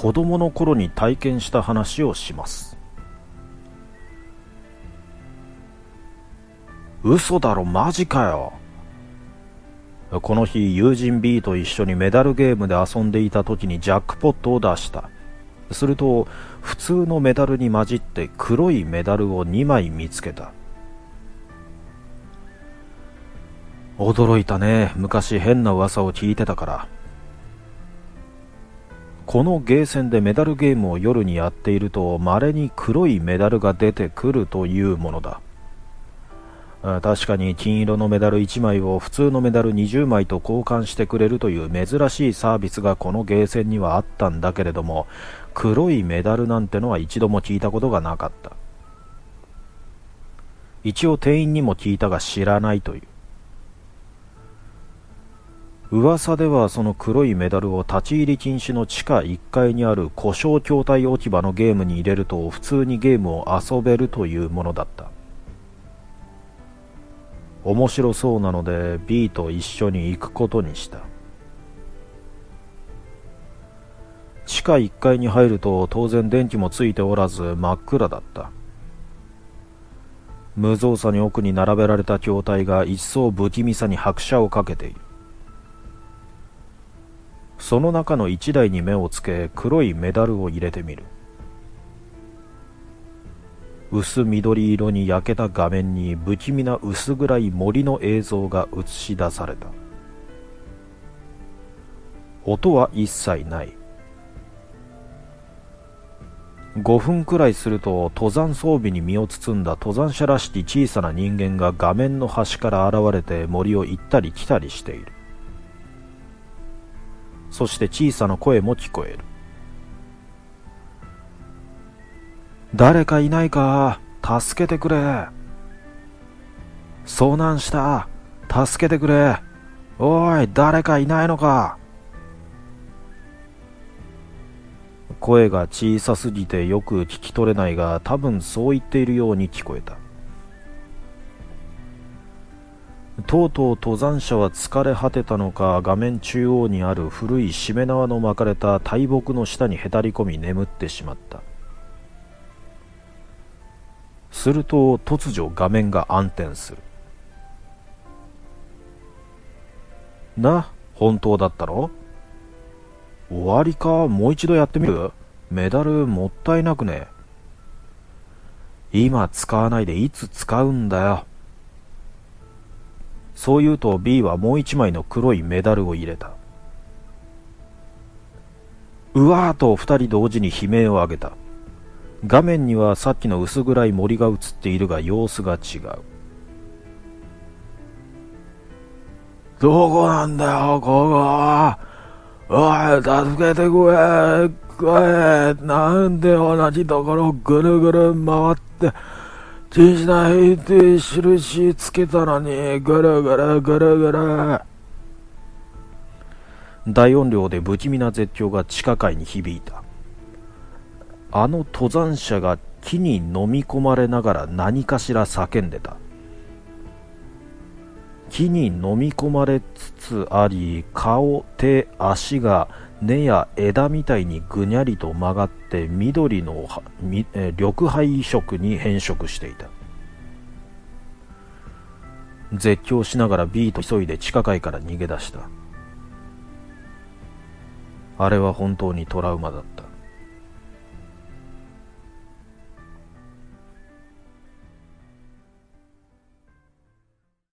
子供の頃に体験した話をします。嘘だろマジかよ。この日友人 B と一緒にメダルゲームで遊んでいた時にジャックポットを出した。すると普通のメダルに混じって黒いメダルを2枚見つけた。驚いたね。昔変な噂を聞いてたから。このゲーセンでメダルゲームを夜にやっていると稀に黒いメダルが出てくるというものだ。確かに金色のメダル1枚を普通のメダル20枚と交換してくれるという珍しいサービスがこのゲーセンにはあったんだけれども黒いメダルなんてのは一度も聞いたことがなかった。一応店員にも聞いたが知らないという。噂ではその黒いメダルを立ち入り禁止の地下1階にある故障筐体置き場のゲームに入れると普通にゲームを遊べるというものだった。面白そうなので B と一緒に行くことにした。地下1階に入ると当然電気もついておらず真っ暗だった。無造作に奥に並べられた筐体が一層不気味さに拍車をかけている。その中の1台に目をつけ黒いメダルを入れてみる。薄緑色に焼けた画面に不気味な薄暗い森の映像が映し出された。音は一切ない。5分くらいすると登山装備に身を包んだ登山者らしき小さな人間が画面の端から現れて森を行ったり来たりしている。そして小さな声も聞こえる。誰かいないか助けてくれ。遭難した助けてくれ。おい誰かいないのか。声が小さすぎてよく聞き取れないが多分そう言っているように聞こえた。とうとう登山者は疲れ果てたのか画面中央にある古いしめ縄の巻かれた大木の下にへたり込み眠ってしまった。すると突如画面が暗転する。な本当だったろ終わりか？もう一度やってみる？メダルもったいなくね。今使わないでいつ使うんだよ。そう言うと B はもう一枚の黒いメダルを入れた。うわーと二人同時に悲鳴を上げた。画面にはさっきの薄暗い森が映っているが様子が違う。どこなんだよここ。おい助けてくれ。くれなんで同じところぐるぐる回って小さいって印つけたのにぐるぐるぐるぐる大音量で不気味な絶叫が地下階に響いた。あの登山者が木に飲み込まれながら何かしら叫んでた。木に飲み込まれつつあり顔手足が根や枝みたいにぐにゃりと曲がって緑の緑灰色に変色していた。絶叫しながら B と急いで地下階から逃げ出した。あれは本当にトラウマだった。